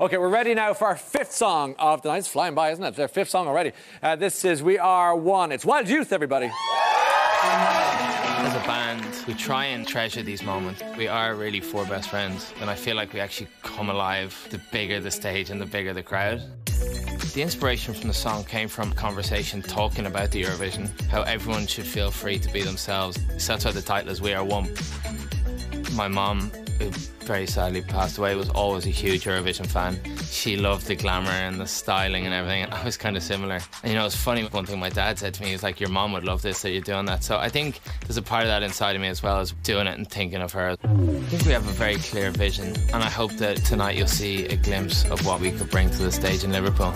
Okay, we're ready now for our fifth song of the night. It's flying by, isn't it? It's our fifth song already. Uh, this is We Are One. It's Wild Youth, everybody. As a band, we try and treasure these moments. We are really four best friends, and I feel like we actually come alive the bigger the stage and the bigger the crowd. The inspiration from the song came from conversation talking about the Eurovision, how everyone should feel free to be themselves. So that's why the title is We Are One. My mom, very sadly passed away, was always a huge Eurovision fan. She loved the glamour and the styling and everything, and I was kind of similar. And you know, it's funny, one thing my dad said to me is like, Your mom would love this that you're doing that. So I think there's a part of that inside of me as well as doing it and thinking of her. I think we have a very clear vision, and I hope that tonight you'll see a glimpse of what we could bring to the stage in Liverpool.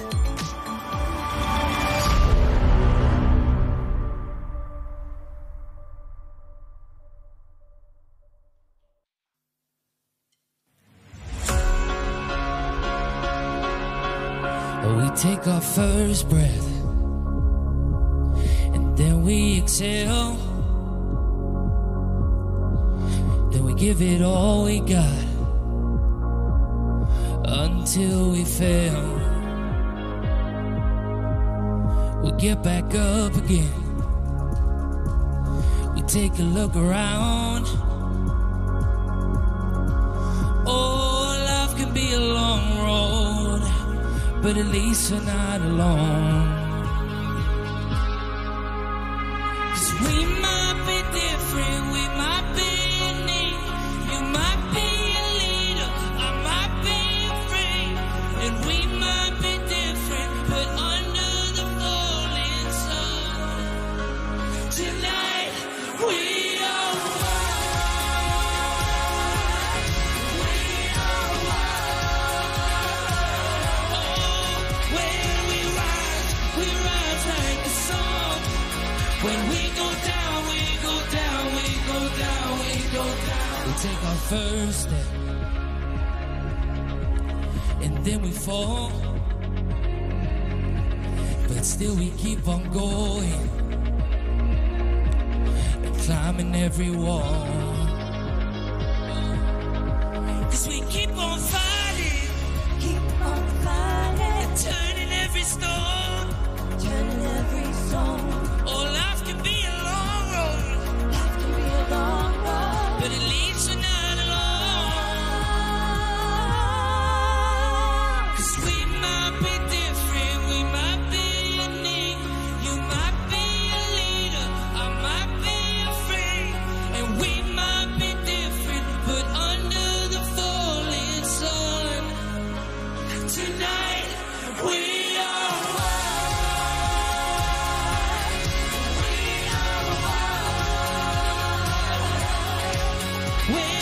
We take our first breath and then we exhale. Then we give it all we got until we fail. We get back up again. We take a look around. Oh, life can be a but at least we're not alone. When we go down, we go down, we go down, we go down. We take our first step, and then we fall. But still, we keep on going and climbing every wall. Cause we keep on fighting. When